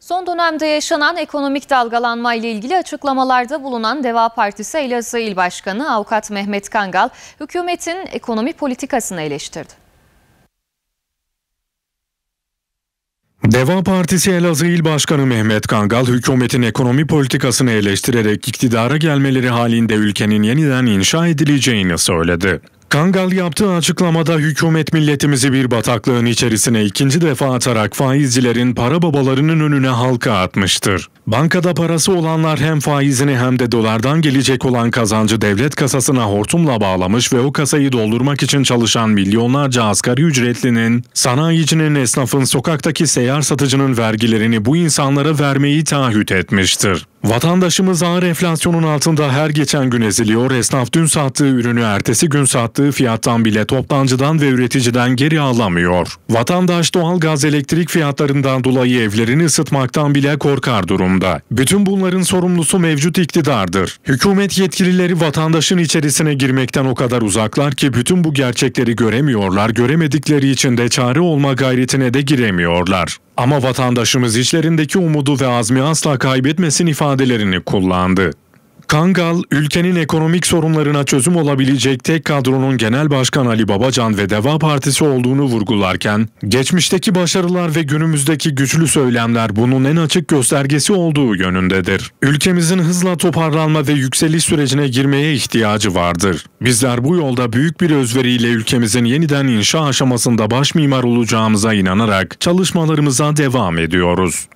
Son dönemde yaşanan ekonomik dalgalanma ile ilgili açıklamalarda bulunan Deva Partisi Elazığ İl Başkanı Avukat Mehmet Kangal, hükümetin ekonomi politikasını eleştirdi. Deva Partisi Elazığ İl Başkanı Mehmet Kangal, hükümetin ekonomi politikasını eleştirerek iktidara gelmeleri halinde ülkenin yeniden inşa edileceğini söyledi. Kangal yaptığı açıklamada hükümet milletimizi bir bataklığın içerisine ikinci defa atarak faizcilerin para babalarının önüne halka atmıştır. Bankada parası olanlar hem faizini hem de dolardan gelecek olan kazancı devlet kasasına hortumla bağlamış ve o kasayı doldurmak için çalışan milyonlarca asgari ücretlinin, sanayicinin, esnafın, sokaktaki seyyar satıcının vergilerini bu insanlara vermeyi taahhüt etmiştir. Vatandaşımız ağır enflasyonun altında her geçen gün eziliyor. Esnaf dün sattığı ürünü ertesi gün sattığı fiyattan bile toptancıdan ve üreticiden geri alamıyor. Vatandaş doğal gaz elektrik fiyatlarından dolayı evlerini ısıtmaktan bile korkar durumda. Bütün bunların sorumlusu mevcut iktidardır. Hükümet yetkilileri vatandaşın içerisine girmekten o kadar uzaklar ki bütün bu gerçekleri göremiyorlar. Göremedikleri için de çare olma gayretine de giremiyorlar. Ama vatandaşımız içlerindeki umudu ve azmi asla kaybetmesin ifadelerini kullandı. Kangal, ülkenin ekonomik sorunlarına çözüm olabilecek tek kadronun Genel Başkan Ali Babacan ve Deva Partisi olduğunu vurgularken, geçmişteki başarılar ve günümüzdeki güçlü söylemler bunun en açık göstergesi olduğu yönündedir. Ülkemizin hızla toparlanma ve yükseliş sürecine girmeye ihtiyacı vardır. Bizler bu yolda büyük bir özveriyle ülkemizin yeniden inşa aşamasında baş mimar olacağımıza inanarak çalışmalarımıza devam ediyoruz.